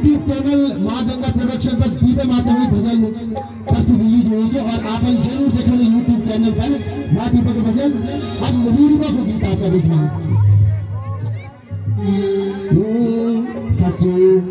YouTube channel माँ Ganga production पर दीपे माता हुई भजन परसों रिलीज़ हुई जो और आप ज़रूर देखेंगे यूट्यूब चैनल पर माँ दीपक भजन। अब रूढ़िमा को गीत आपका विधान सचिव